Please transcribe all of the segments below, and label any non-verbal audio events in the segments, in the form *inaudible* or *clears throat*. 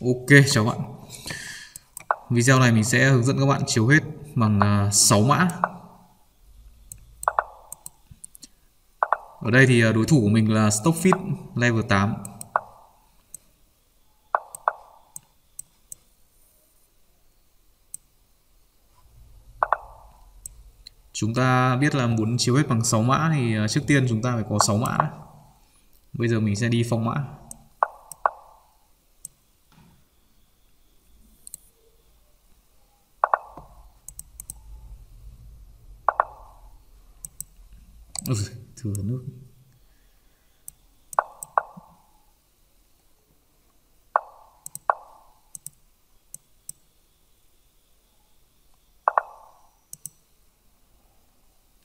Ok, chào bạn. Video này mình sẽ hướng dẫn các bạn chiếu hết bằng à, 6 mã. Ở đây thì à, đối thủ của mình là Stockfit, level 8 Chúng ta biết là muốn chiếu hết bằng 6 mã thì à, trước tiên chúng ta phải có 6 mã. Bây giờ mình sẽ đi phong mã. Ừ, thừa nước.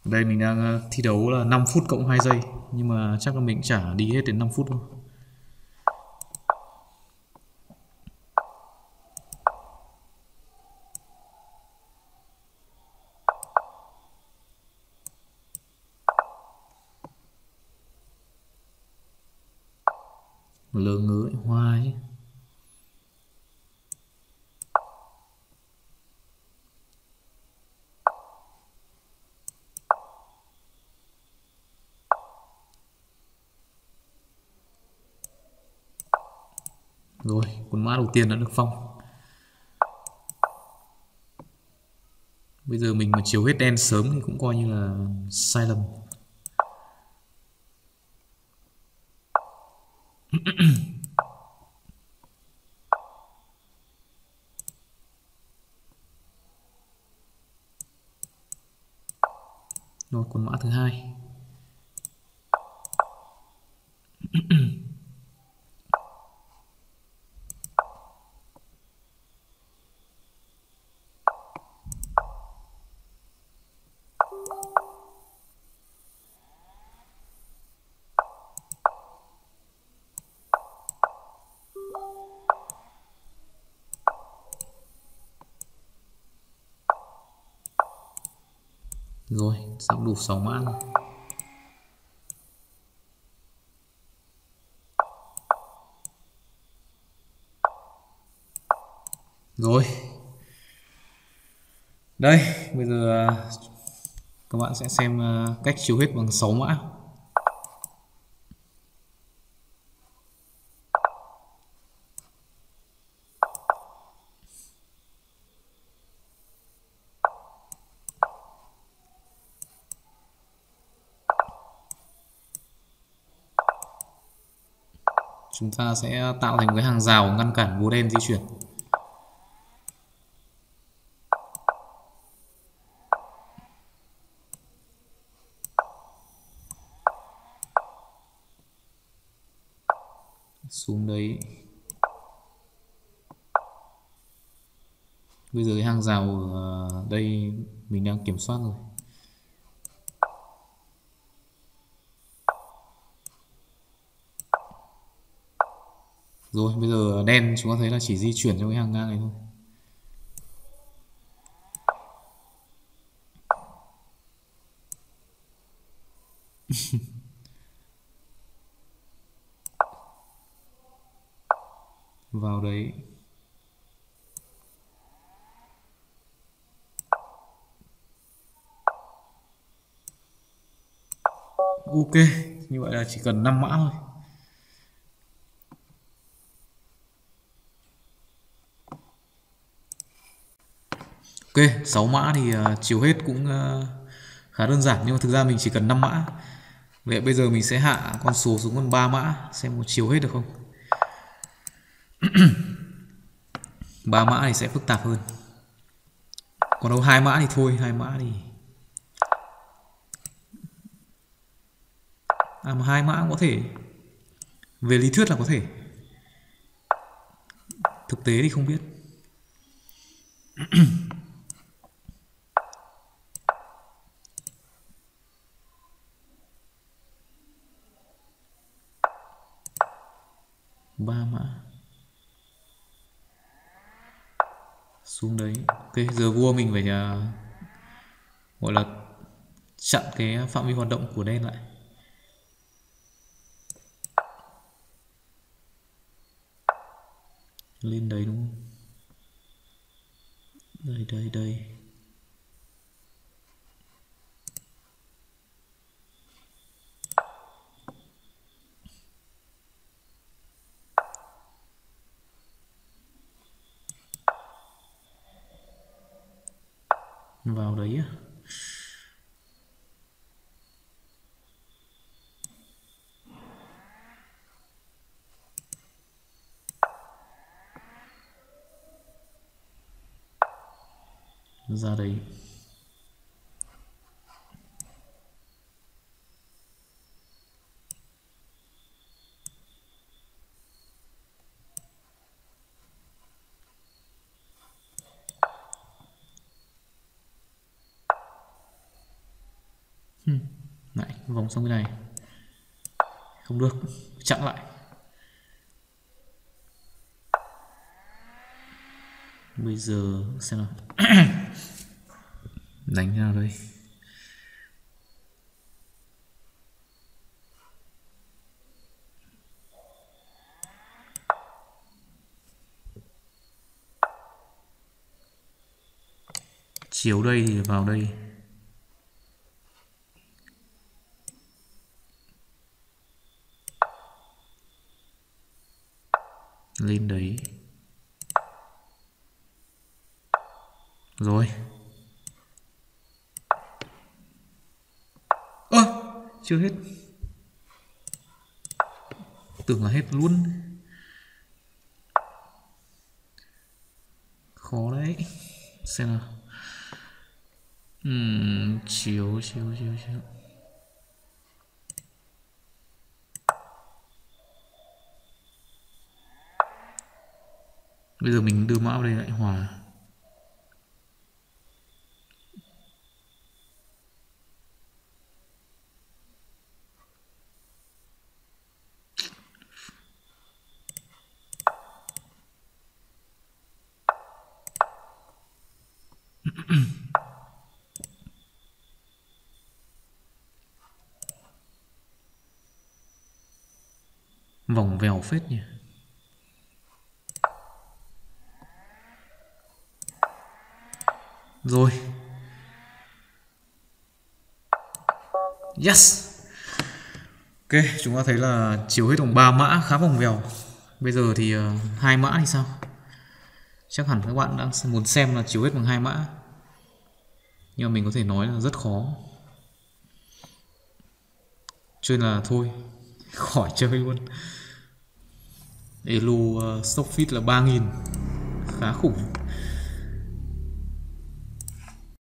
Đây mình đang ờ, thi đấu là 5 phút cộng 2 giây nhưng mà chắc là mình chả đi hết đến 5 phút đâu. Lơ ngớ hoài. Rồi, con mã đầu tiên đã được phong. Bây giờ mình mà chiếu hết đen sớm thì cũng coi như là sai lầm. Rồi con mã thứ hai. Rồi, sắp đủ 6 mã rồi. rồi đây, bây giờ à, các bạn sẽ xem à, cách chiếu hết bằng 6 mã chúng ta sẽ tạo thành cái hàng rào ngăn cản bố đen di chuyển. Xuống đấy. Bây giờ cái hàng rào ở đây mình đang kiểm soát rồi. Rồi, bây giờ đen, chúng ta thấy là chỉ di chuyển trong cái hàng ngang này thôi. *laughs* Vào đấy. Ok, như vậy là chỉ cần 5 mã thôi. Ok, 6 mã thì uh, chiều hết cũng uh, khá đơn giản nhưng mà thực ra mình chỉ cần 5 mã. Vậy bây giờ mình sẽ hạ con số xuống còn 3 mã xem có chiều hết được không. *clears throat* 3 mã thì sẽ phức tạp hơn. Còn đâu hai mã thì thôi, hai mã thì À mà hai mã cũng có thể về lý thuyết là có thể. Thực tế thì không biết. *clears throat* ba mã xuống đấy. Ok, giờ vua mình phải nhà gọi là chặn cái phạm vi hoạt động của đen lại. Lên đấy đúng không? Đây đây đây. Vào đấy ra đấy Ừ. đây lại vòng xong cái này. Không được, chặn lại. Bây giờ, xem nào. *coughs* Đánh nào đây. Chiếu đây thì vào đây. Lên đấy. Rồi. Ơ à, chưa hết. Tưởng là hết luôn. Khó đấy. Xem nào. Uhm, chiếu chiếu chiếu chiếu. Bây giờ mình đưa mã vào đây lại hòa. Vòng vèo phết nhỉ? Rồi. Yes. Ok chúng ta thấy là chiều hết tổng 3 mã khá vòng vèo. Bây giờ thì ờ, hai mã thì sao? Chắc hẳn các bạn đang muốn xem là chiếu hết bằng hai mã. Nhưng mà mình có thể nói là rất khó. Cho nên là thôi. *laughs* Khỏi chơi luôn. Elo uh, stock fit là 3.000 Khá khủng.